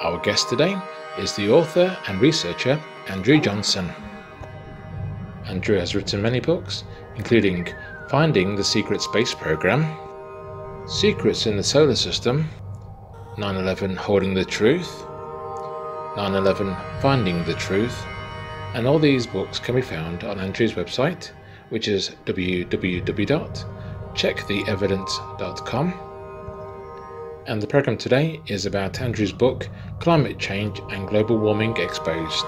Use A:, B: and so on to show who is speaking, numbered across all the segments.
A: Our guest today is the author and researcher Andrew Johnson. Andrew has written many books, including Finding the Secret Space Program, Secrets in the Solar System, 9 11 Holding the Truth, 9 11 Finding the Truth, and all these books can be found on Andrew's website, which is www.checktheevidence.com. And the program today is about Andrew's book, Climate Change and Global Warming Exposed.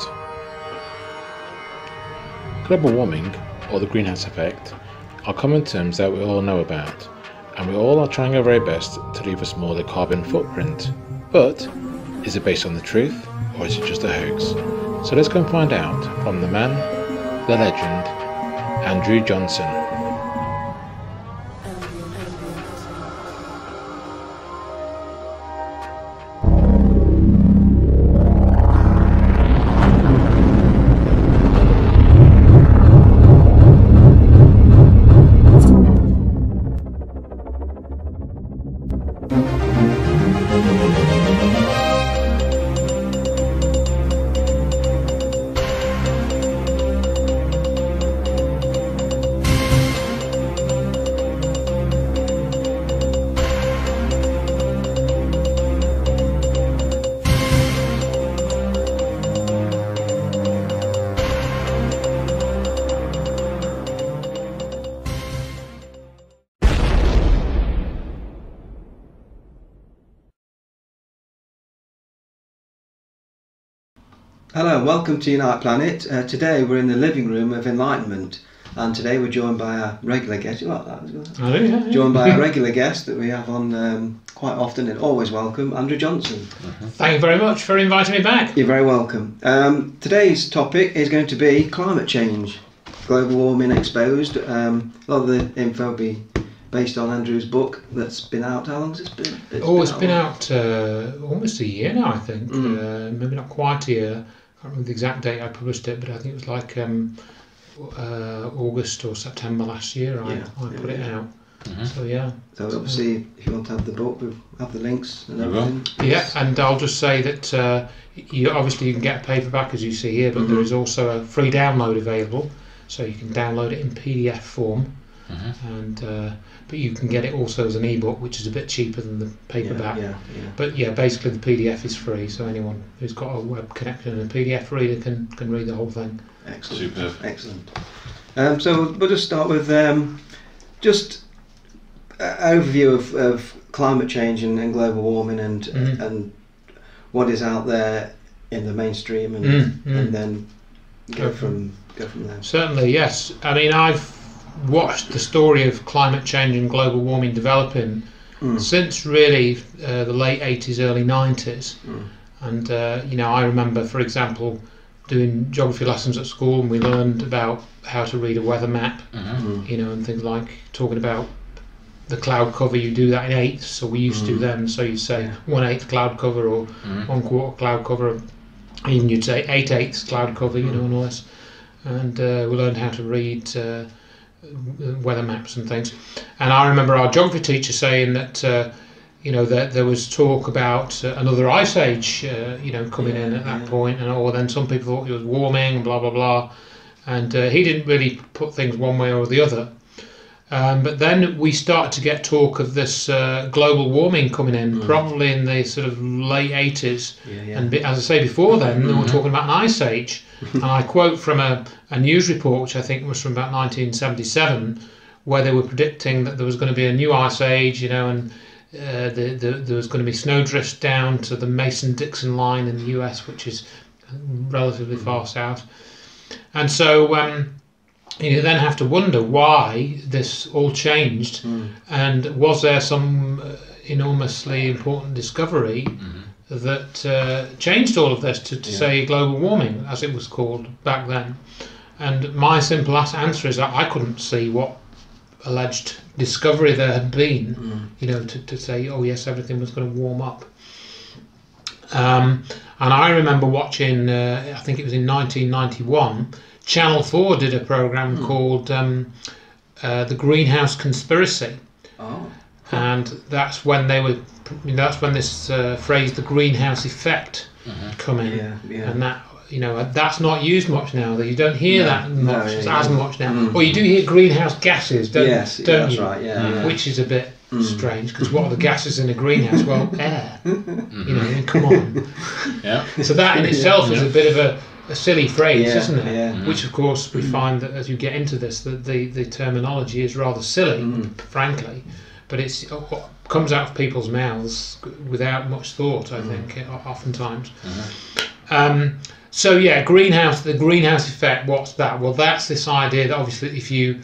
A: Global warming, or the greenhouse effect, are common terms that we all know about, and we all are trying our very best to leave a smaller carbon footprint. But is it based on the truth, or is it just a hoax? So let's go and find out from the man, the legend, Andrew Johnson.
B: Welcome to Unite Planet. Uh, today we're in the living room of enlightenment, and today we're joined by a regular guest. You like that? as well?
A: Oh, yeah, yeah.
B: Joined by a regular guest that we have on um, quite often and always welcome, Andrew Johnson.
C: Thank you very much for inviting me back.
B: You're very welcome. Um, today's topic is going to be climate change, global warming exposed. Um, a lot of the info will be based on Andrew's book that's been out. How long has it been?
C: oh, it's been out uh, almost a year now, I think.
B: Mm.
C: Uh, maybe not quite a year. I can't remember the exact date I published it, but I think it was like um, uh, August or September last year. I,
B: Yeah,
C: I put
B: yeah,
C: it
B: yeah.
C: out. So yeah,
B: So obviously, if you want to have the book, we'll have the links and everything.
C: yeah. And I'll just say that uh, you obviously you can get a paperback as you see here, but there
B: Mhm.
C: is also a free download available, so you can download it in PDF form.
D: Mhm.
C: And uh, but you can get it also as an ebook, which is a bit cheaper than the paperback.
B: yeah, yeah.
C: But yeah, basically the PDF is free, so anyone who's got a web connection and a PDF reader can, can read the whole thing.
B: Excellent.
D: Superb.
B: Excellent. Um, so we'll just start with um, just an overview of, of climate change and, and global warming and
C: Mhm.
B: and what is out there in the mainstream and
C: Mm, mm.
B: and then go
C: Okay.
B: from go from there.
C: Certainly, yes. I mean, I've watched the story of climate change and global warming developing
B: Mm.
C: since really uh, the late 80s, early 90s.
B: Mm.
C: And, uh, you know, I remember, for example, doing geography lessons at school and we learned about how to read a weather map,
D: Mhm.
B: Mm.
C: you know, and things like talking about the cloud cover, you do that in eighths, so we used to
B: Mm.
C: then, so you say
B: Yeah.
C: one eighth cloud cover or
D: Mhm.
C: one quarter cloud cover, even you'd say eight eighths cloud cover, you know, and all this. And uh, we learned how to read uh, weather maps and things. And I remember our geography teacher saying that, uh, you know, that there was talk about uh, another ice age, uh, you know, coming in at that
B: yeah.
C: point, and or then some people thought it was warming, blah blah blah. And uh, he didn't really put things one way or the other. Um, but then we start to get talk of this uh, global warming coming in,
B: Mm.
C: probably in the sort of late 80s.
B: Yeah, yeah.
C: And as I say before, then they were
D: Mhm.
C: talking about an ice age, and I quote from a, a news report which I think was from about 1977, where they were predicting that there was going to be a new ice age, you know, and uh, the, the, there was going to be snowdrifts down to the Mason-Dixon line in the U.S., which is relatively far south, and so. Um, you then have to wonder why this all changed,
B: Mm.
C: and was there some uh, enormously important discovery
D: Mhm.
C: that uh, changed all of this to, to
B: Yeah.
C: say global warming, as it was called back then. And my simple answer is that I couldn't see what alleged discovery there had been,
B: Mm.
C: you know, to, to say, oh yes, everything was going to warm up. Um, and I remember watching, uh, I think it was in 1991, Channel 4 did a program
B: Hmm.
C: called um, uh, The Greenhouse Conspiracy.
B: Oh.
C: and that's when they were. You know, that's when this uh, phrase, the greenhouse effect, come in,
B: Yeah, yeah.
C: and that you know that's not used much now. That you don't hear
B: No,
C: that
B: no,
C: much
B: yeah,
C: as
B: yeah.
C: much now.
B: Mm.
C: Or you do hear greenhouse gases, don't,
B: yes,
C: don't
B: that's
C: you?
B: right. Yeah, yeah.
C: Which is a bit
B: Mm.
C: strange because what are the gases in a greenhouse? Well, air. You know, come on.
A: Yeah.
C: So that in itself is a bit of a, a silly phrase,
B: Yeah,
C: isn't it?
B: yeah.
C: Which, of course, we find that as you get into this, that the, the terminology is rather silly,
B: Mm.
C: frankly, but it's it comes out of people's mouths without much thought.
B: Mm.
C: I think o- oftentimes.
B: Mm-hmm.
C: Um, so yeah, greenhouse. The greenhouse effect. What's that? Well, that's this idea that obviously, if you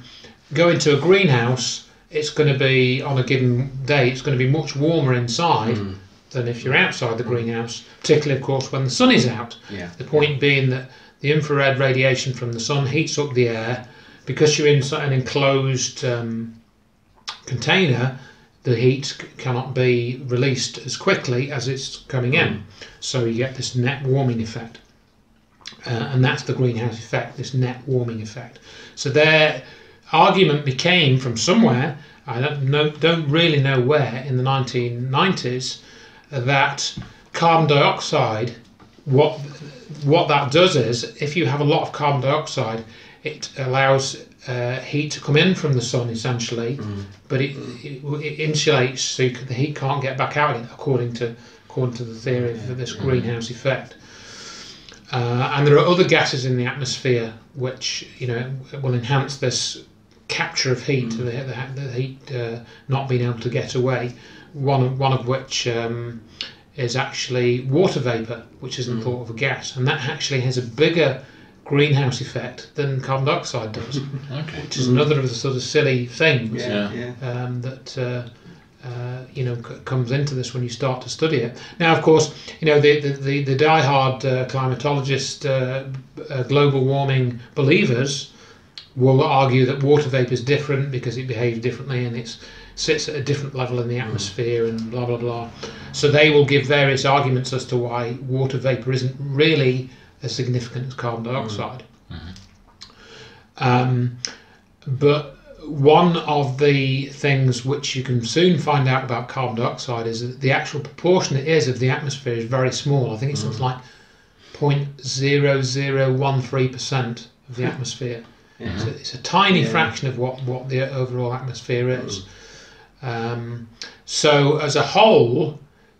C: go into a greenhouse, it's going to be on a given day. It's going to be much warmer inside
B: Mm.
C: Than if you're outside the greenhouse. Particularly, of course, when the sun is out.
B: Yeah.
C: The point being that the infrared radiation from the sun heats up the air because you're in an enclosed um, container. The heat cannot be released as quickly as it's coming in, so you get this net warming effect, uh, and that's the greenhouse effect. This net warming effect. So their argument became from somewhere. I don't know, don't really know where in the 1990s that carbon dioxide what what that does is if you have a lot of carbon dioxide it allows uh, heat to come in from the sun essentially but it, it, it insulates so you the heat can't get back out again according to according to the theory of this greenhouse effect. Uh, and there are other gases in the atmosphere which you know will enhance this capture of heat, the, the, the heat uh, not being able to get away. One of, one of which um, is actually water vapor, which isn't thought of a gas, and that actually has a bigger greenhouse effect than carbon dioxide does,
A: Okay.
C: which is another of the sort of silly things
B: Yeah,
A: Yeah.
B: yeah.
C: um, that uh, uh, you know c- comes into this when you start to study it. Now, of course, you know the the the, the diehard uh, climatologist, uh, uh, global warming believers will argue that water vapor is different because it behaves differently and it sits at a different level in the atmosphere and blah blah blah. So they will give various arguments as to why water vapor isn't really as significant as carbon dioxide. Um, but one of the things which you can soon find out about carbon dioxide is that the actual proportion it is of the atmosphere is very small. I think it's something like 0.0013% of the atmosphere.
B: Yeah.
C: So it's a tiny
B: Yeah.
C: fraction of what, what the overall atmosphere is. Um, so as a whole,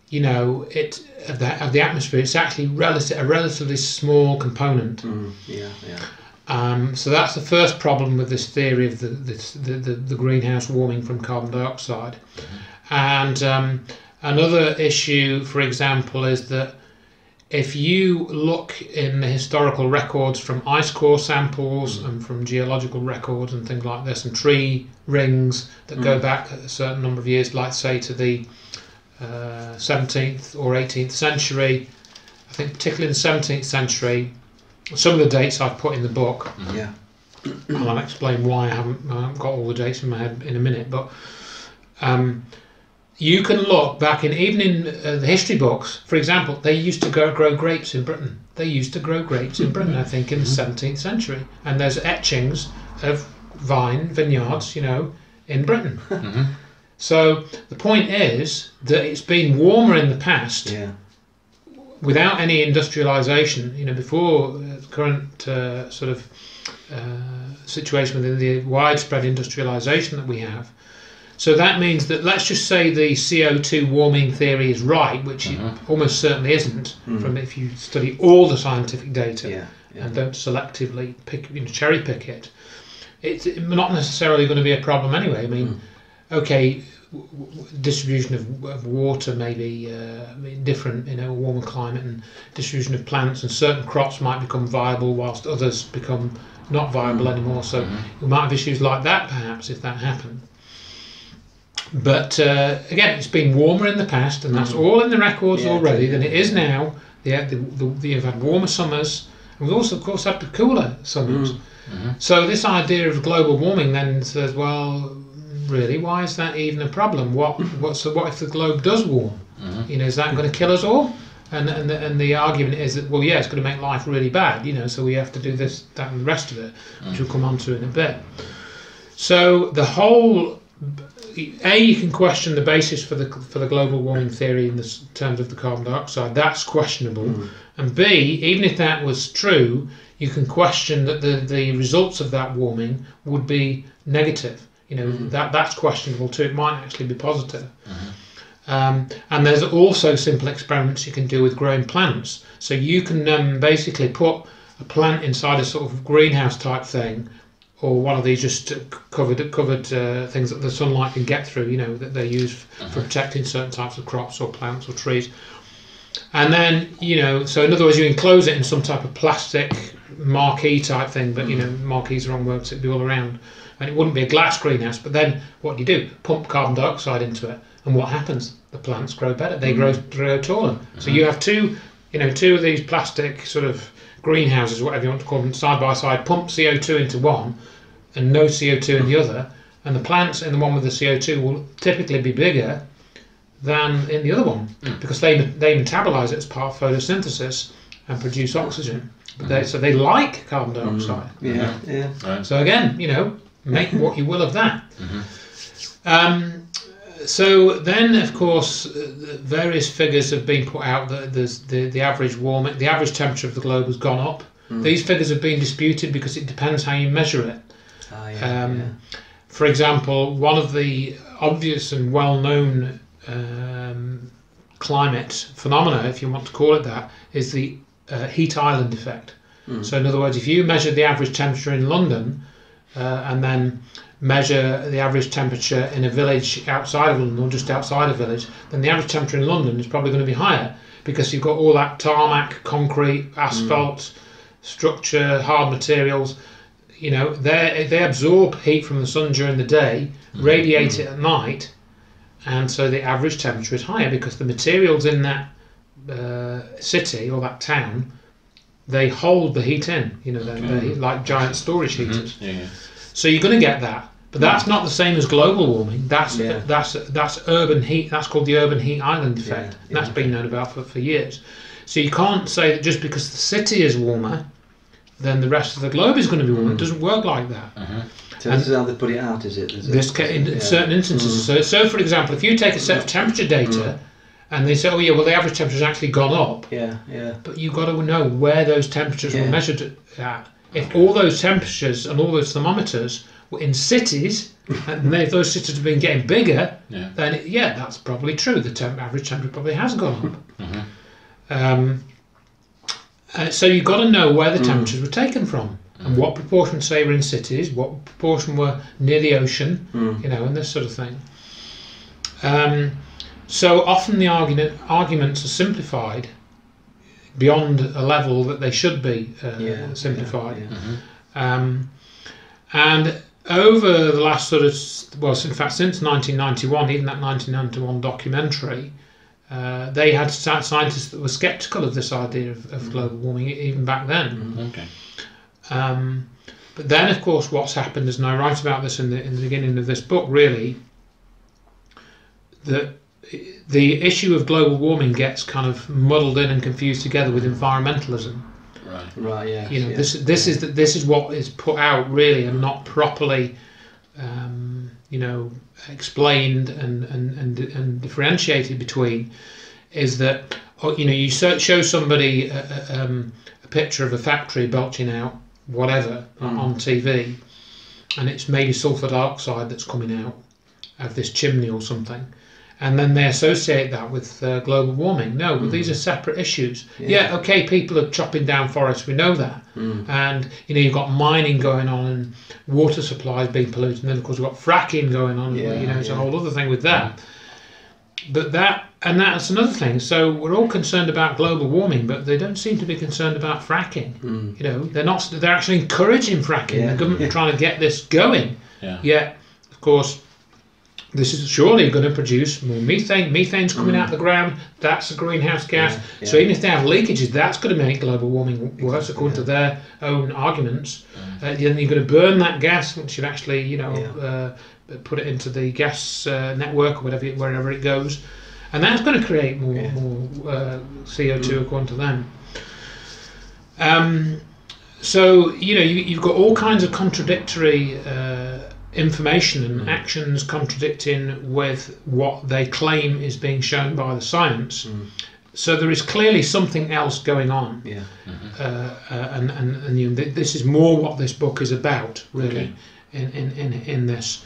C: you know, it of the, of the atmosphere, it's actually relative, a relatively small component.
B: Mm, yeah, yeah.
C: Um, so that's the first problem with this theory of the, this, the, the, the greenhouse warming from carbon dioxide. And um, another issue, for example, is that if you look in the historical records from ice core samples and from geological records and things like this, and tree rings that go back a certain number of years, like say to the uh, 17th or 18th century, I think particularly in the 17th century, some of the dates I've put in the book,
B: Yeah.
C: and I'll explain why I haven't, I haven't got all the dates in my head in a minute, but um, you can look back in even in uh, the history books. For example, they used to grow, grow grapes in Britain. They used to grow grapes in Britain, I think, in the 17th century, and there's etchings of vine vineyards, you know, in Britain. So the point is that it's been warmer in the past
B: Yeah.
C: without any industrialization, you know, before uh, the current uh, sort of uh, situation within the widespread industrialization that we have. So that means that let's just say the CO2 warming theory is right, which it mm-hmm. almost certainly isn't, mm. from if you study all the scientific data
B: Yeah. Yeah.
C: and don't selectively pick, you know, cherry pick it. It's not necessarily going to be a problem anyway. I mean, mm. okay, w- w- distribution of, of water may be uh, different in a warmer climate, and distribution of plants and certain crops might become viable whilst others become not viable mm. anymore. So mm-hmm. we might have issues like that perhaps if that happened. But uh, again, it's been warmer in the past, and that's mm-hmm. all in the records
B: Yeah,
C: already than it is now. The, the, the, the, you've had warmer summers, and we've also, of course, had cooler summers. Mm-hmm. Mm-hmm. So this idea of global warming then says, well, really, why is that even a problem? What what so what if the globe does warm? You know, is that going to kill us all? And and the, and the argument is that well, yeah, it's going to make life really bad. You know, so we have to do this, that, and the rest of it, which we'll come on to in a bit. So the whole a you can question the basis for the for the global warming theory in the terms of the carbon dioxide. That's questionable. And b even if that was true, you can question that the the results of that warming would be negative. You know that that's questionable too. It might actually be positive. Um, and there's also simple experiments you can do with growing plants. So you can um, basically put a plant inside a sort of greenhouse type thing, or one of these just covered covered uh, things that the sunlight can get through. You know that they use f- for mm-hmm. protecting certain types of crops or plants or trees. And then you know, so in other words, you enclose it in some type of plastic marquee type thing. But you know, mm-hmm. marquee's the wrong word; it'd be all around, and it wouldn't be a glass greenhouse. But then what do you do? Pump carbon dioxide into it, and what happens? The plants grow better. They grow mm-hmm. grow taller. So you have two, you know, two of these plastic sort of greenhouses, whatever you want to call them, side by side. Pump CO two into one, and no CO two in the other. And the plants in the one with the CO two will typically be bigger than in the other one because they they metabolize it as part of photosynthesis and produce oxygen. But they, so they like carbon dioxide.
B: Yeah, yeah.
A: Right.
C: So again, you know, make what you will of that. Um, so then, of course, uh, various figures have been put out that there's the, the average warming, the average temperature of the globe has gone up. These figures have been disputed because it depends how you measure it.
B: Ah, yeah,
C: Um,
B: yeah.
C: For example, one of the obvious and well-known um, climate phenomena, if you want to call it that, is the uh, heat island effect. So, in other words, if you measure the average temperature in London uh, and then measure the average temperature in a village outside of London or just outside a village, then the average temperature in London is probably going to be higher because you've got all that tarmac, concrete, asphalt, structure, hard materials. You know, they they absorb heat from the sun during the day, mm. radiate it at mm. night, and so the average temperature is higher because the materials in that uh, city or that town they hold the heat in. You know, they're, they're like giant storage mm-hmm. heaters.
A: Yeah, yeah.
C: So you're going to get that, but mm. that's not the same as global warming. That's
B: Yeah.
C: that's that's urban heat. That's called the urban heat island effect.
B: Yeah,
C: that's been known about for, for years. So you can't say that just because the city is warmer, then the rest of the globe is going to be warmer. Mm. It doesn't work like that. Uh-huh.
B: So this is how they put it out, is it? There's a-
C: This ca- in
B: yeah.
C: certain instances. Mm. So, so for example, if you take a set of temperature data, mm. and they say, oh yeah, well the average temperature has actually gone up,
B: Yeah, yeah.
C: but you've got to know where those temperatures were measured at. If all those temperatures and all those thermometers were in cities, and if those cities have been getting bigger,
A: Yeah.
C: then it, yeah, that's probably true. The temp- average temperature probably has gone up. Mm-hmm. Um, uh, so you've got to know where the temperatures were taken from, and what proportion, say, were in cities, what proportion were near the ocean, you know, and this sort of thing. Um, so often the argument, arguments are simplified beyond a level that they should be uh,
B: Yeah,
C: simplified.
B: yeah, yeah.
C: Um, and over the last sort of, well, in fact, since 1991, even that 1991 documentary, uh, they had scientists that were sceptical of this idea of, of global warming even back then.
A: Okay.
C: Um, but then, of course, what's happened is, and I write about this in the in the beginning of this book, really, that the issue of global warming gets kind of muddled in and confused together with environmentalism.
A: Right.
B: Right, yeah.
C: You know,
B: yeah.
C: this this is the, this is what is put out really and not properly, um, you know, explained and, and, and, and differentiated between, is that oh, you know you show somebody a, a, um, a picture of a factory belching out whatever on- on TV, and it's maybe sulfur dioxide that's coming out of this chimney or something. And then they associate that with uh, global warming. No, but these hmm. are separate issues. Yeah. okay, people are chopping down forests. We know that, hmm. and you know you've got mining going on and water supplies being polluted. And then of course we've got fracking going on.
B: Yeah,
C: you know, it's a whole other thing with that. But that and that's another thing. So we're all concerned about global warming, but they don't seem to be concerned about fracking. Hmm. You know, they're not. They're actually encouraging fracking.
B: Yeah.
C: The government are trying to get this going.
A: Yeah.
C: Yet, of course, this is surely going to produce more methane. Methane's coming out of the ground. That's a greenhouse gas.
B: Yeah,
C: So even if they have leakages, that's going to make global warming worse, according to their own arguments. Uh, then you're going to burn that gas, which should actually, you know, uh, put it into the gas uh, network or whatever, wherever it goes, and that's going to create more
B: Yeah.
C: more uh, CO2 according to them. Um, so you know you, you've got all kinds of contradictory uh, information and actions contradicting with what they claim is being shown by the science. So there is clearly something else going on,
B: Yeah.
C: uh, uh, and and, and you know, th- this is more what this book is about, really,
A: Okay.
C: in, in, in in this.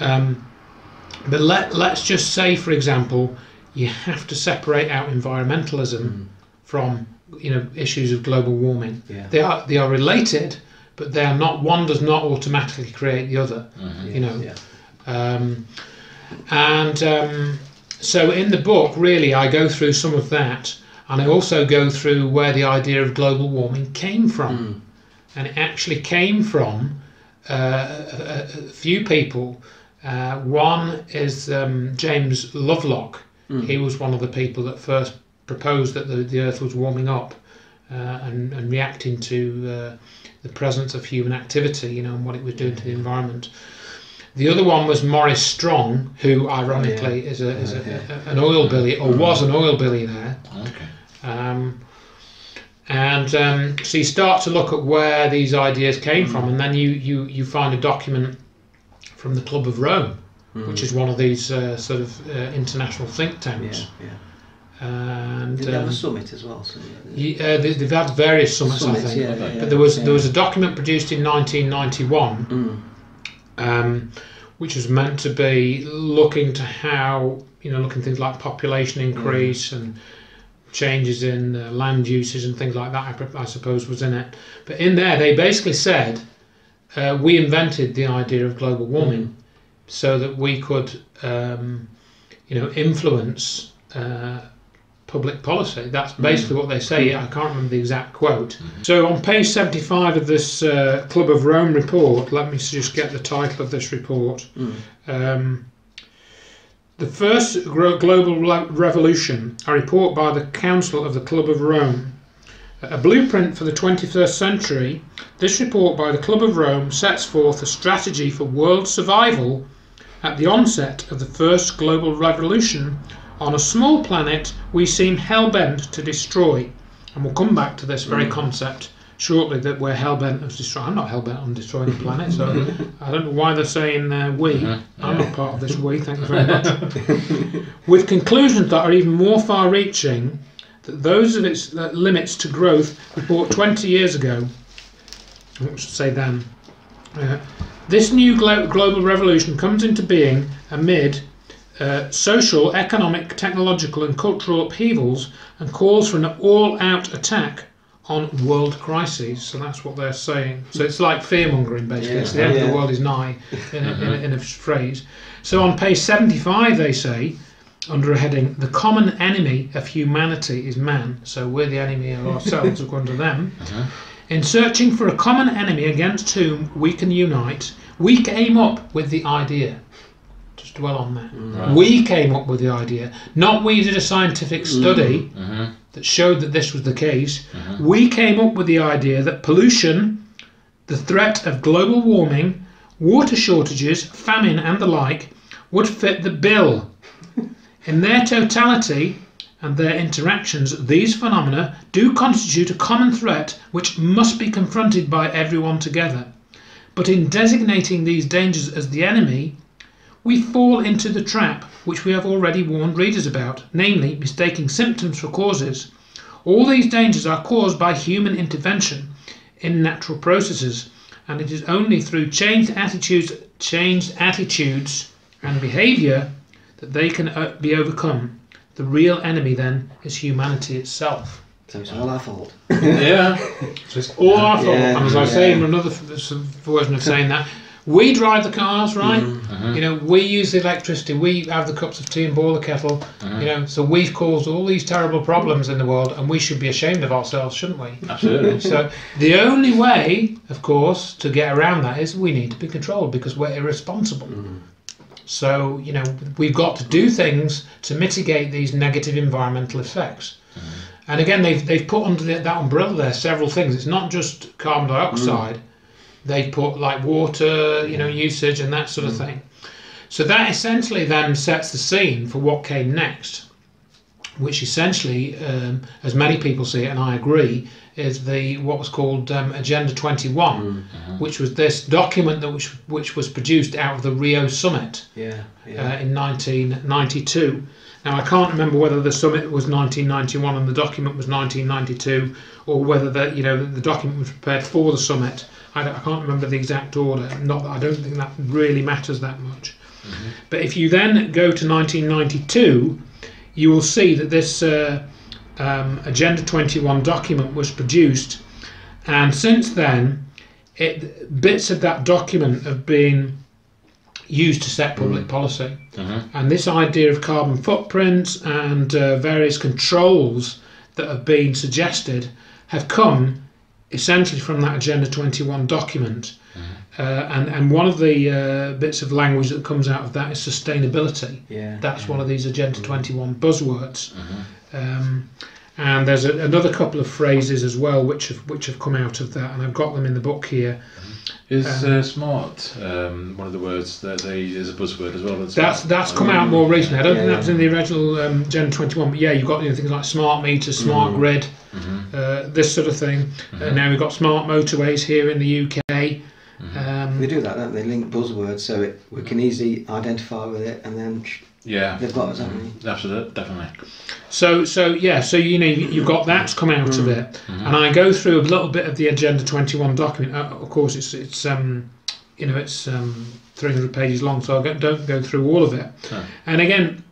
C: Um, but let let's just say, for example, you have to separate out environmentalism from you know issues of global warming.
B: Yeah.
C: They are they are related, but they are not. One does not automatically create the other. You know.
B: Yeah.
C: Um, and um, so in the book, really, I go through some of that, and I also go through where the idea of global warming came from. And it actually came from uh, a, a- few people. Uh, one is um, James Lovelock. He was one of the people that first proposed that the, the Earth was warming up uh, and, and reacting to uh, the presence of human activity, you know, and what it was doing to the environment. The other one was Maurice Strong, who ironically is, a, is a, a- an oil billy or was an oil billionaire.
A: Okay.
C: Um, and um, so you start to look at where these ideas came from, and then you, you, you find a document from the Club of Rome, which is one of these uh, sort of uh, international think tanks.
B: Yeah. Yeah.
C: And
B: Did they have
C: um,
B: a summit as well? So, yeah.
C: uh, they, they've had various summits,
B: Summits,
C: I think.
B: yeah, yeah,
C: but there was
B: yeah.
C: there was a document produced in 1991
B: Mm.
C: um, which was meant to be looking to how you know looking at things like population increase and changes in uh, land uses and things like that. I, I suppose was in it, but in there they basically said uh, we invented the idea of global warming so that we could um, you know influence. Uh, Public policy. That's basically what they say. I can't remember the exact quote. So on page 75 of this uh, Club of Rome report, let me just get the title of this report. Um, the First Global Revolution, a report by the Council of the Club of Rome. A blueprint for the 21st century, this report by the Club of Rome sets forth a strategy for world survival at the onset of the First Global Revolution on a small planet we seem hell bent to destroy. And we'll come back to this very concept shortly that we're hell bent on destroying. I'm not hell bent on destroying the planet, so I don't know why they're saying uh, we. I'm not part of this we, thank you very much. With conclusions that are even more far reaching that those of its uh, limits to growth report 20 years ago. I should say then. Uh, this new glo- global revolution comes into being amid uh, social, economic, technological, and cultural upheavals and calls for an all out attack on world crises. So that's what they're saying. So it's like fear mongering, basically.
B: Yeah.
C: It's the end of the world is nigh, in a, in, a, in a phrase. So on page 75, they say, under a heading, the common enemy of humanity is man. So we're the enemy of ourselves, according to them. In searching for a common enemy against whom we can unite, we came up with the idea. Just dwell on that.
A: Right.
C: We came up with the idea. Not we did a scientific mm. study
A: Mhm.
C: that showed that this was the case. Mm-hmm. We came up with the idea that pollution, the threat of global warming, water shortages, famine, and the like would fit the bill. In their totality and their interactions, these phenomena do constitute a common threat which must be confronted by everyone together. But in designating these dangers as the enemy, we fall into the trap which we have already warned readers about, namely mistaking symptoms for causes. All these dangers are caused by human intervention in natural processes, and it is only through changed attitudes, changed attitudes and behaviour that they can uh, be overcome. The real enemy then is humanity itself.
B: So it's all our fault.
A: Yeah.
C: So it's all our fault.
B: Yeah,
C: and as I
B: yeah.
C: say in another version of saying that, we drive the cars, right?
B: Mm-hmm. Uh-huh.
C: You know, we use the electricity, we have the cups of tea and boil the kettle. Uh-huh. You know, so we've caused all these terrible problems in the world, and we should be ashamed of ourselves, shouldn't we?
A: Absolutely.
C: So the only way, of course, to get around that is we need to be controlled because we're irresponsible. Mm-hmm. So you know we've got to do things to mitigate these negative environmental effects. Uh-huh. And again, they've they've put under the, that umbrella there several things. It's not just carbon dioxide. Mm-hmm. They put like water, you know, usage and that sort of thing. So that essentially then sets the scene for what came next. which essentially, um, as many people see it, and I agree, is the what was called um, Agenda 21, which was this document that which which was produced out of the Rio summit
B: Yeah. Yeah.
C: uh, in 1992. Now I can't remember whether the summit was 1991 and the document was 1992, or whether the you know the document was prepared for the summit. I, I can't remember the exact order. Not that I don't think that really matters that much. But if you then go to 1992, you will see that this uh, um, Agenda 21 document was produced, and since then, it, bits of that document have been used to set public policy. And this idea of carbon footprints and uh, various controls that have been suggested have come essentially from that Agenda 21 document. Uh, and, and one of the uh, bits of language that comes out of that is sustainability.
B: yeah.
C: That's one of these Agenda 21 buzzwords. Um, and there's a, another couple of phrases as well which have which have come out of that, and I've got them in the book here.
A: Is uh, smart um, one of the words that they is a buzzword as well?
C: That's that's come out more recently. I don't think
B: Yeah.
C: that was in the original um, Agenda 21, but yeah, you've got you know, things like smart meter, smart grid, uh, this sort of thing. Uh, now we've got smart motorways here in the UK. Um,
B: They do that, don't they? Link buzzwords so it, we can easily identify with it, and then
A: Yeah,
B: they've got us, haven't they?
A: absolutely, definitely.
C: So, so yeah, so you know you- you've got that's come out of it, and I go through a little bit of the Agenda Twenty One document. Uh, of course, it's it's um, you know it's um, three hundred pages long, so I don't go through all of it.
A: No.
C: And again,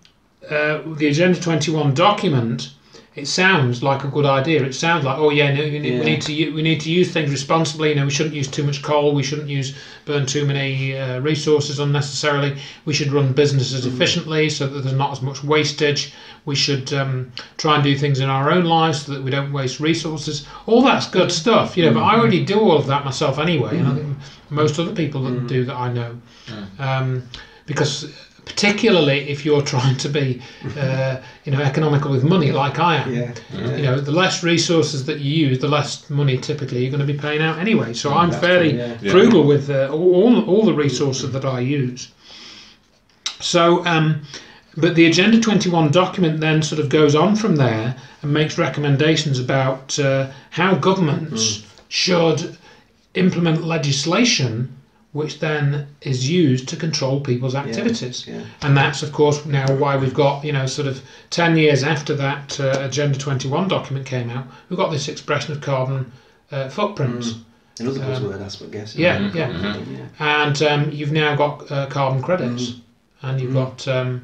C: uh, the Agenda Twenty One document, it sounds like a good idea. It sounds like oh yeah, no, we, need,
B: Yeah.
C: we need to we need to use things responsibly. You know, we shouldn't use too much coal. We shouldn't use burn too many uh, resources unnecessarily. We should run businesses efficiently so that there's not as much wastage. We should um, try and do things in our own lives so that we don't waste resources. All that's good stuff, you know. But I already do all of that myself anyway, and I think most other people that do that I know, um, because particularly if you're trying to be, uh, you know, economical with money like I am.
B: Yeah.
C: You know, the less resources that you use, the less money typically you're going to be paying out anyway. So I'm fairly
B: true, yeah.
A: Yeah.
C: frugal with uh, all, all the resources that I use. So, um, but the Agenda 21 document then sort of goes on from there and makes recommendations about uh, how governments should implement legislation which then is used to control people's activities.
B: Yeah.
C: And that's, of course, now why we've got, you know, sort of 10 years after that uh, Agenda 21 document came out, we've got this expression of carbon uh, footprints.
B: Another
C: Um,
B: buzzword, I suppose, guess.
C: Yeah, yeah.
B: yeah.
C: And um, you've now got uh, carbon credits, and you've got, um,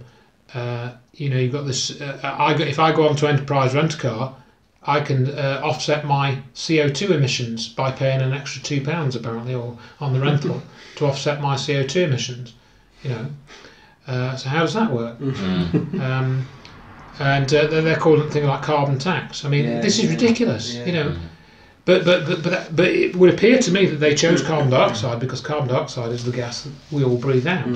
C: uh, you know, you've got this. Uh, I go, if I go onto Enterprise Rent a Car, I can uh, offset my CO2 emissions by paying an extra two pounds apparently, or on the rental to offset my CO2 emissions. You know, uh, so how does that work? um, and uh, they're, they're calling it things like carbon tax. I mean,
B: Yeah,
C: this is
B: yeah,
C: ridiculous.
B: yeah.
C: You know. But, but, but, but, but it would appear to me that they chose carbon dioxide because carbon dioxide is the gas that we all breathe out.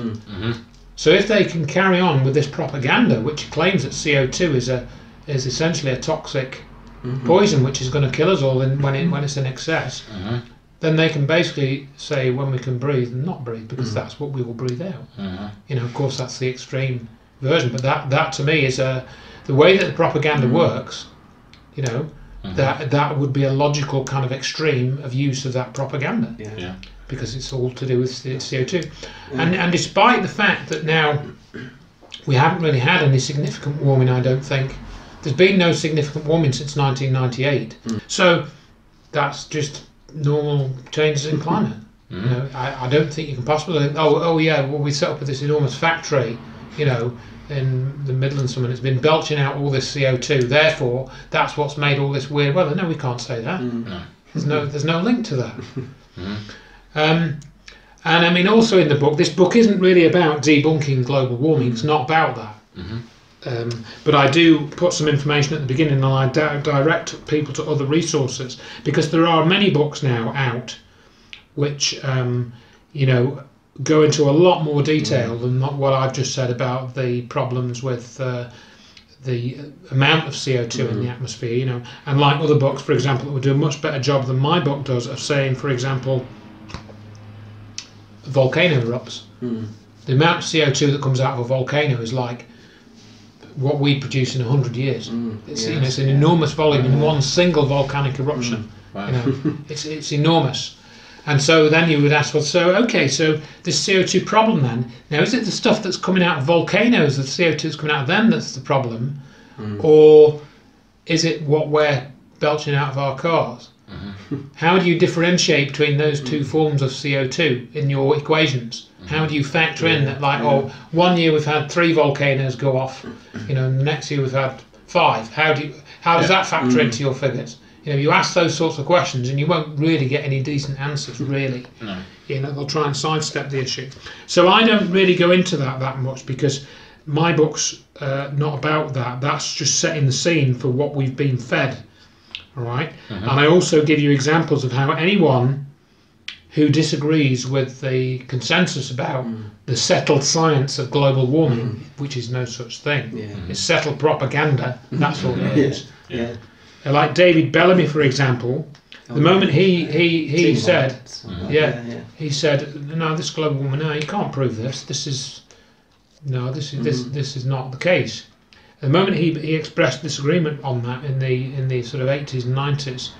C: So if they can carry on with this propaganda, which claims that CO2 is a is essentially a toxic Mm-hmm. poison which is going to kill us all in, when it mm-hmm. when it's in excess, uh-huh. then they can basically say when we can breathe and not breathe because mm-hmm. that's what we will breathe out. Uh-huh. You know, of course, that's the extreme version, but that that to me is a the way that the propaganda works. You know, that that would be a logical kind of extreme of use of that propaganda
B: Yeah.
A: Yeah.
C: because it's all to do with C- CO2. Mm. And, and despite the fact that now we haven't really had any significant warming, I don't think, there's been no significant warming since 1998. Hmm. So that's just normal changes in climate. Hmm. You know, I, I don't think you can possibly think, oh, oh yeah, well, we set up this enormous factory, you know, in the Midlands somewhere, and it's been belching out all this CO2. Therefore, that's what's made all this weird weather. No, we can't say that. Hmm. There's no, there's no link to that. Um, and I mean, also in the book, this book isn't really about debunking global warming. It's not about that. Mm-hmm. Um, but I do put some information at the beginning, and I di- direct people to other resources because there are many books now out, which um, you know go into a lot more detail than not what I've just said about the problems with. Uh, the amount of CO2 in the atmosphere, you know, and like other books, for example, that would do a much better job than my book does of saying, for example, a volcano erupts. The amount of CO2 that comes out of a volcano is like what we produce in hundred years.
B: Mm,
C: It's,
B: yes,
C: you know, it's an
B: yeah.
C: enormous volume in one single volcanic mm, eruption.
A: Wow.
C: You know, it's it's enormous. And so then you would ask, well, so okay, so this CO2 problem then now is it the stuff that's coming out of volcanoes, the CO2 that's coming out of them that's the problem, mm. or is it what we're belching out of our cars? Mm-hmm. How do you differentiate between those two mm. forms of CO2 in your equations? How do you factor in that, like, oh, one year we've had three volcanoes go off, you know, and the next year we've had five. How do you, how does that factor into your figures? You know, you ask those sorts of questions and you won't really get any decent answers, really.
A: No.
C: You know, they'll try and sidestep the issue. So I don't really go into that that much because my book's uh, not about that. That's just setting the scene for what we've been fed. All right? And I also give you examples of how anyone who disagrees with the consensus about mm. the settled science of global warming, mm. which is no such thing,
B: Yeah. Mm-hmm.
C: it's settled propaganda. That's all it is.
B: Yeah.
C: Uh, Like David Bellamy, for example, the oh, moment he he he said,
B: one. Mm-hmm.
C: yeah,
B: yeah.
C: he said, no, this global warming, no, you can't prove this. This is no, this is this mm. this is not the case. The moment he he expressed disagreement on that in the in the sort of eighties and nineties,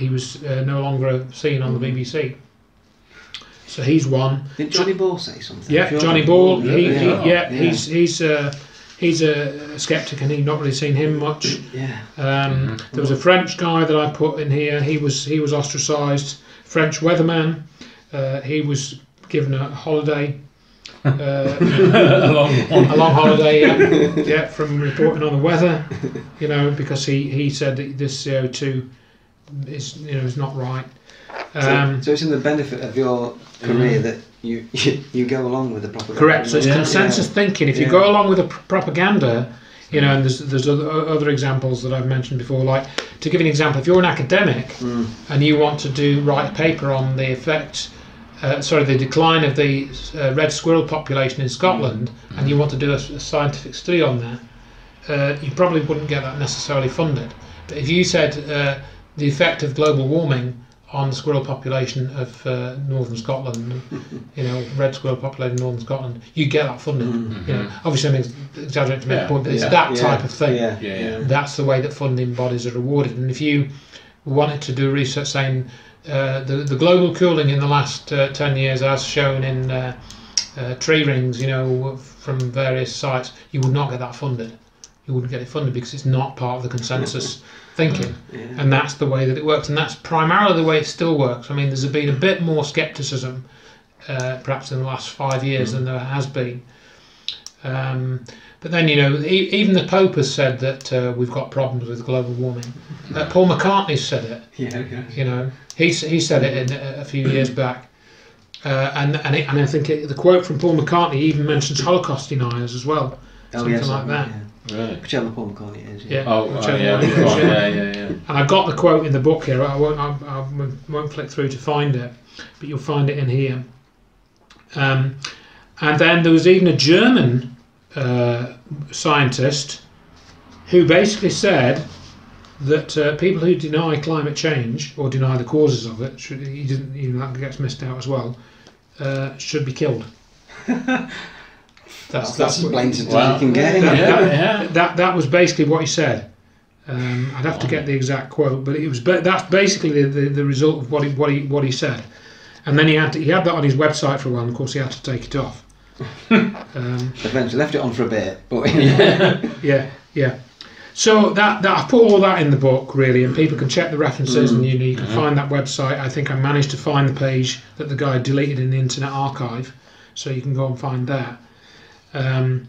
C: he was uh, no longer seen on the BBC. So he's one.
B: Did Johnny Ball say something?
C: Yeah,
B: Sure.
C: Johnny Ball. He, he,
B: Yeah.
C: yeah, he's he's uh, he's a skeptic, and he's not really seen him much.
B: Yeah.
C: Um, There was a French guy that I put in here. He was he was ostracised. French weatherman. Uh, he was given a holiday. Uh,
A: a long
C: a long holiday, yeah, yeah, from reporting on the weather. You know, because he, he said that this CO two is you know is not right.
B: So,
C: Um,
B: so it's in the benefit of your career that you, you you go along with the propaganda.
C: Correct. So it's
A: Yeah.
C: consensus thinking. If you go along with the pr- propaganda, you know, and there's there's other, other examples that I've mentioned before. Like to give an example, if you're an academic
B: Mm.
C: and you want to do write a paper on the effect, uh, sorry, the decline of the uh, red squirrel population in Scotland, and you want to do a scientific study on that, uh, you probably wouldn't get that necessarily funded. But if you said uh, the effect of global warming on the squirrel population of uh, northern Scotland, you know, red squirrel population in northern Scotland, you get that funded. You know, obviously, I'm ex- exaggerating to make a point, but it's
A: yeah.
C: that
B: Yeah,
C: type of thing.
B: Yeah,
A: Yeah, yeah.
C: That's the way that funding bodies are rewarded. And if you wanted to do research saying uh, the, the global cooling in the last uh, 10 years, as shown in uh, uh, tree rings, you know, from various sites, you would not get that funded. You wouldn't get it funded because it's not part of the consensus thinking.
B: Yeah.
C: And that's the way that it works. And that's primarily the way it still works. I mean, there's been a bit more scepticism uh, perhaps in the last five years than there has been. Um, but then, you know, e- even the Pope has said that uh, we've got problems with global warming. Uh, Paul McCartney said it.
B: Yeah, yeah.
C: You know, he he said it in, a few years back, uh, and and, it, and I think it, the quote from Paul McCartney even mentions Holocaust deniers as well,
B: Oh,
C: something
B: yes,
C: like that.
B: Yeah.
A: Really?
B: Whichever Paul McCartney it is.
C: Yeah.
A: Oh, oh yeah,
C: one it is, yeah.
A: yeah, yeah, yeah.
C: And I've got the quote in the book here. I won't I, I won't flick through to find it, but you'll find it in here. Um, and then there was even a German uh, scientist who basically said that uh, people who deny climate change or deny the causes of it, should, he didn't, you know, that gets missed out as well, uh, should be killed.
B: That's, that's as
C: what-
B: blatant as
A: Wow.
B: you can get.
C: Yeah.
A: Yeah, yeah.
C: that that was basically what he said. Um, I'd have to get the exact quote, but it was ba- that's basically the, the, the result of what he what he what he said. And then he had to, he had that on his website for a while. And of course, he had to take it off. um,
B: Eventually left it on for a bit, but
C: yeah, yeah. So that, that I put all that in the book really, and people can check the references, and you, know, you can find that website. I think I managed to find the page that the guy deleted in the Internet Archive, so you can go and find that. Um,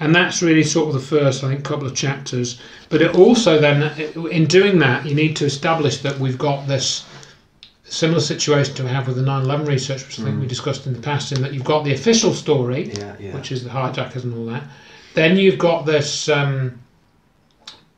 C: and that's really sort of the first, I think, couple of chapters. But it also then, in doing that, you need to establish that we've got this similar situation to have with the 9/11 research, which I think we discussed in the past, in that you've got the official story,
B: yeah, yeah.
C: which is the hijackers and all that. Then you've got this um,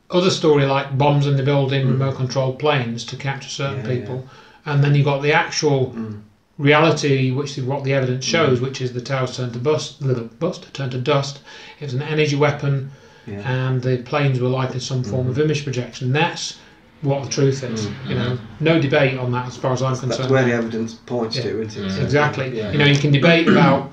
C: other story like bombs in the building, remote controlled planes to capture certain
B: Mm. Yeah,
C: people, and then you've got the actual
B: Mm.
C: Reality, which is what the evidence shows, which is the towers turned to bust, the bust turned to dust. It was an energy weapon,
B: Yeah.
C: and the planes were likely some form of image projection. That's what the truth is. You know, no debate on that as far as I'm concerned.
B: That's where the evidence points
C: Yeah.
B: to, isn't it? So,
C: Exactly.
A: Yeah.
C: You know, you can debate about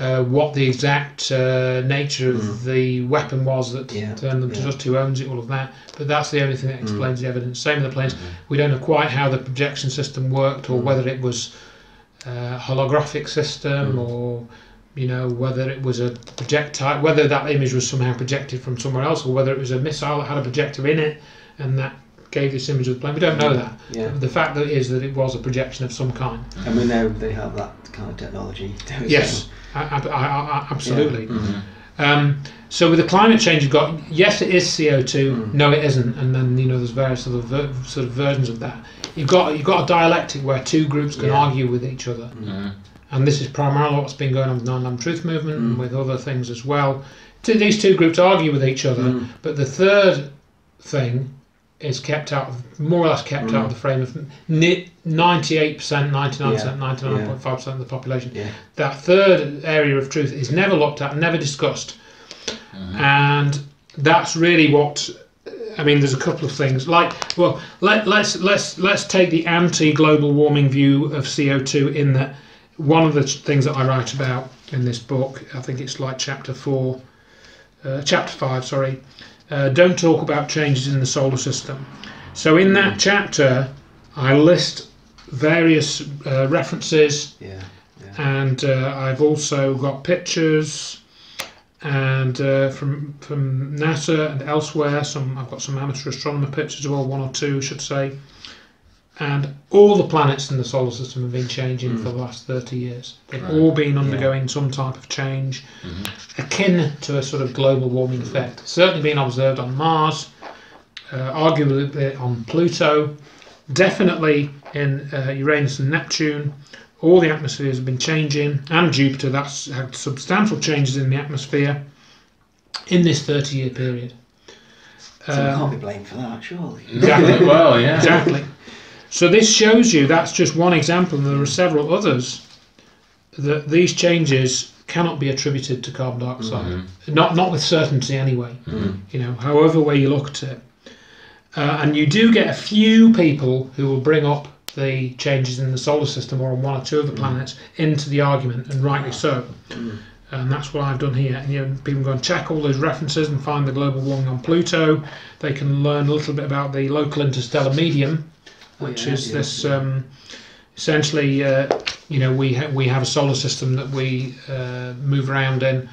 C: uh, what the exact uh, nature of the weapon was that
B: Mm. Yeah,
C: turned them to
B: yeah. Mm.
C: dust, who owns it, all of that. But that's the only thing that explains the evidence. Same with the planes.
B: Mm-hmm.
C: We don't know quite how the projection system worked, or whether it was a holographic system,
B: Mm.
C: or you know whether it was a projectile, whether that image was somehow projected from somewhere else, or whether it was a missile that had a projector in it, and that gave this image of the plane. We don't know that.
B: Yeah.
C: The fact that is that it was a projection of some kind.
B: And we know they have that kind of technology. don't?
C: Yes, I, I, I, absolutely.
B: Mm-hmm.
C: Um, so with the climate change, you've got yes, it is CO two.
B: Mm.
C: No, it isn't. And then you know there's various sort of ver- sort of versions of that. You've got you've got a dialectic where two groups can
B: Yeah.
C: argue with each other,
A: Mm.
C: and this is primarily what's been going on with nine-eleven truth movement and
B: Mm.
C: with other things as well. Two, these two groups argue with each other,
B: Mm.
C: but the third thing is kept out of more or less kept out of the frame of ninety-eight percent, ninety-nine percent, ninety-nine point five percent of the population
B: Yeah.
C: that third area of truth is never looked at, never discussed, and that's really what. I mean, there's a couple of things. Like, well, let, let's let's let's take the anti-global warming view of CO2 in that one of the things that I write about in this book, I think it's like chapter four, uh, chapter five, sorry. Uh, don't talk about changes in the solar system. So in that chapter, I list various uh, references
B: Yeah.
C: and uh, I've also got pictures and uh, from from NASA and elsewhere. Some I've got some amateur astronomer pictures as well, one or two, I should say. And all the planets in the solar system have been changing for the last 30 years. They've
A: Right.
C: all been undergoing some type of change, akin to a sort of global warming effect. Certainly being observed on Mars, uh, arguably on Pluto, definitely in uh, Uranus and Neptune. All the atmospheres have been changing, and Jupiter, that's had substantial changes in the atmosphere in this 30 year period.
B: So we
C: Um,
B: can't be blamed for that, surely.
C: Exactly.
A: well, yeah.
C: Exactly. So this shows you that's just one example, and there are several others that these changes cannot be attributed to carbon dioxide. Not not with certainty anyway. You know, however way you look at it. Uh, and you do get a few people who will bring up the changes in the solar system or on one or two of the planets into the argument, and rightly so. And that's what I've done here. And you know, people go and check all those references and find the global warming on Pluto. They can learn a little bit about the local interstellar medium,
B: Oh,
C: which
B: yeah,
C: is
B: yeah,
C: this
B: yeah.
C: um, essentially, uh, you know, we ha- we have a solar system that we uh, move around in,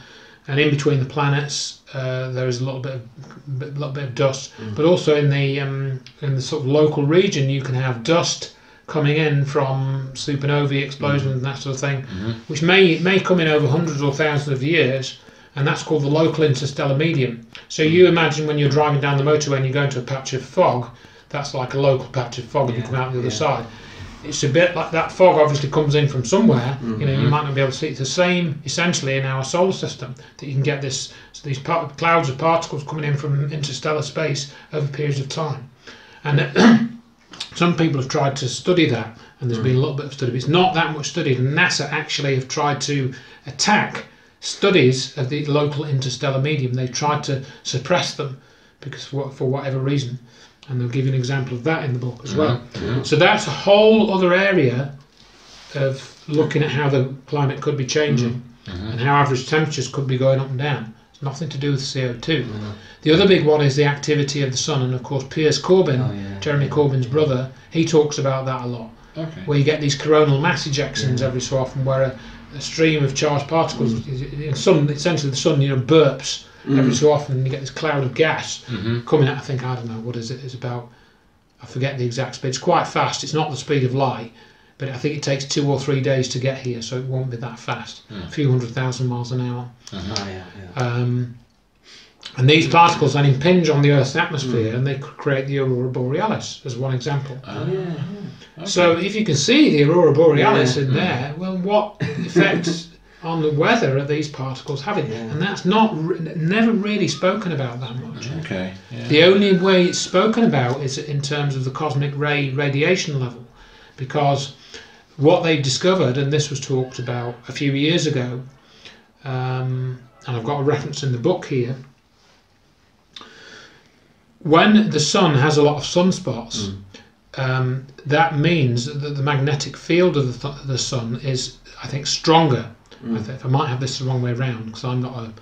C: and in between the planets uh, there is a little bit of bit, little bit of dust,
B: Mm.
C: but also in the um, in the sort of local region you can have dust coming in from supernovae explosions mm. and that sort of thing, mm-hmm. which may may come in over hundreds or thousands of years. And that's called the local interstellar medium. So you mm. imagine when you're driving down the motorway and you go into a patch of fog, that's like a local patch of fog, and you come out the other
B: yeah.
C: side. It's a bit like that fog obviously comes in from somewhere. You know, you mm-hmm. might not be able to see it. It's the same essentially in our solar system that you can get this these par- clouds of particles coming in from interstellar space over periods of time. And some people have tried to study that, and there's been a hmm. little bit of study. But it's not that much studied, and NASA actually have tried to attack studies of the local interstellar medium. They've tried to suppress them because for, for whatever reason, and they'll give you an example of that in the book as well. So that's a whole other area of looking at how the climate could be changing mm-hmm. and how average temperatures could be going up and down. Nothing to do with CO2. The other big one is the activity of the sun, and of course, Piers Corbyn,
B: Oh, yeah.
C: Jeremy Corbyn's brother, he talks about that a lot.
A: Okay.
C: Where you get these coronal mass ejections every so often, where a, a stream of charged particles, mm. in sun, essentially the sun, you know, burps every mm. so often, and you get this cloud of gas mm-hmm. coming out. I think I don't know what is it? It's about I forget the exact speed. It's quite fast. It's not the speed of light, but I think it takes two or three days to get here, so it won't be that fast. A hmm. few hundred thousand miles an hour.
B: Oh, yeah, yeah.
C: Um, and these particles then impinge on the Earth's atmosphere, hmm. and they create the aurora borealis, as one example.
B: Oh, yeah. Hmm.
C: So if you can see the aurora borealis
B: Yeah.
C: in there, well, what effects on the weather are these particles having?
B: Yeah.
C: And that's not re- never really spoken about that much.
A: Okay. Yeah.
C: The only way it's spoken about is in terms of the cosmic ray radiation level, because what they've discovered, and this was talked about a few years ago, um, and I've got a reference in the book here. When the sun has a lot of sunspots, um, that means that the magnetic field of the, th- the sun is, I think, stronger I think I might have this the wrong way around because I'm not a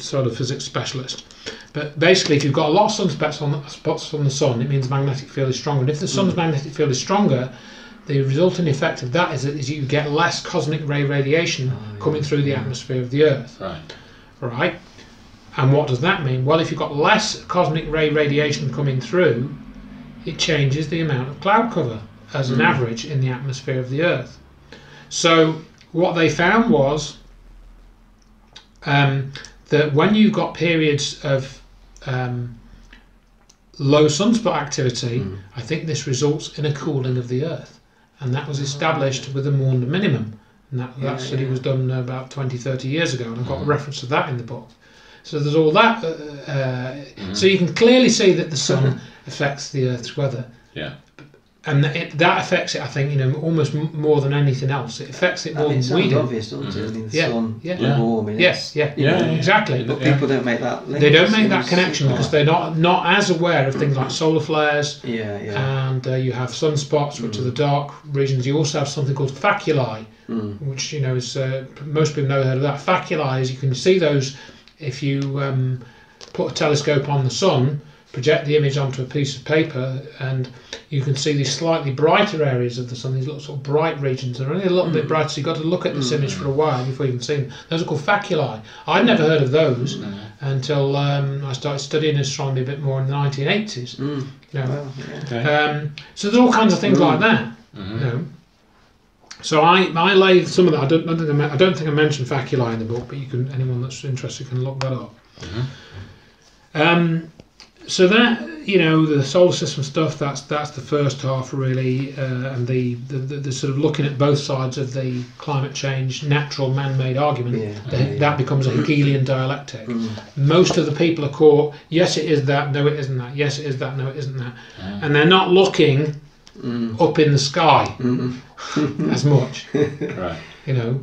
C: solar physics specialist. But basically, if you've got a lot of sunspots on the, spots on the sun, it means the magnetic field is stronger. And if the sun's magnetic field is stronger, the resulting effect of that is that is you get less cosmic ray radiation coming through the atmosphere of the Earth.
A: Right.
C: Right? And what does that mean? Well, if you've got less cosmic ray radiation coming through, it changes the amount of cloud cover as an average in the atmosphere of the Earth. So, what they found was um, that when you've got periods of um, low sunspot activity, I think this results in a cooling of the Earth. And that was established with a Maunder minimum. And that,
B: Yeah,
C: that study
B: yeah.
C: was done about 20, 30 years ago, and I've got a reference to that in the book. So there's all that. Uh, uh, So you can clearly see that the sun affects the Earth's weather.
A: Yeah.
C: And it, that affects it, I think, you know, almost more than anything else. It affects it
B: I
C: more
B: mean,
C: than we
B: sounds
C: do.
B: obvious, doesn't it? I mean, the
C: Yeah,
B: sun,
C: yeah.
B: global warming.
C: Yes, yeah,
A: Yeah, yeah.
C: exactly.
B: But
A: Yeah.
B: people don't make that link.
C: They don't make that
B: Seems-
C: connection because they're not not as aware of things like solar flares,
B: Yeah, yeah.
C: and uh, you have sunspots, which are the dark regions. You also have something called faculae,
B: Mm.
C: which you know is uh, most people know heard of that. Faculae is you can see those if you um, put a telescope on the sun, project the image onto a piece of paper, and you can see these slightly brighter areas of the sun. These little sort of bright regions. They're only a little bit brighter, so you've got to look at this image for a while before you can see them. Those are called faculae. I'd never heard of those until um, I started studying astronomy a bit more in the 1980s.
B: Mm.
C: You know,
B: Well, yeah.
A: Okay.
C: um, so there's all kinds of things like that.
A: Mhm.
C: You know. So I, I lay some of that. I don't, I don't, think I I don't think I mentioned faculae in the book, but you can anyone that's interested can look that up. Um, so that you know the solar system stuff. That's that's the first half really, uh, and the, the, the, the sort of looking at both sides of the climate change, natural man-made argument.
B: Yeah,
C: that,
B: yeah, yeah.
C: that becomes a Hegelian dialectic.
B: Mm.
C: Most of the people are caught. Yes, it is that. No, it isn't that. Yes, it is that. No, it isn't that. And they're not looking
B: Mm.
C: up in the sky
B: Mm.
C: as much,
A: Right.
C: you know.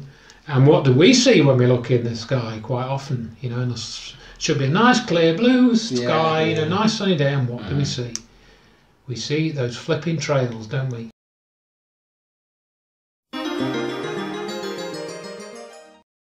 C: And what do we see when we look in the sky quite often? You know, and should be a nice clear blue sky,
B: Yeah,
C: you know,
B: yeah.
C: nice sunny day. And what do we mm. see? We see those flipping trails, don't we?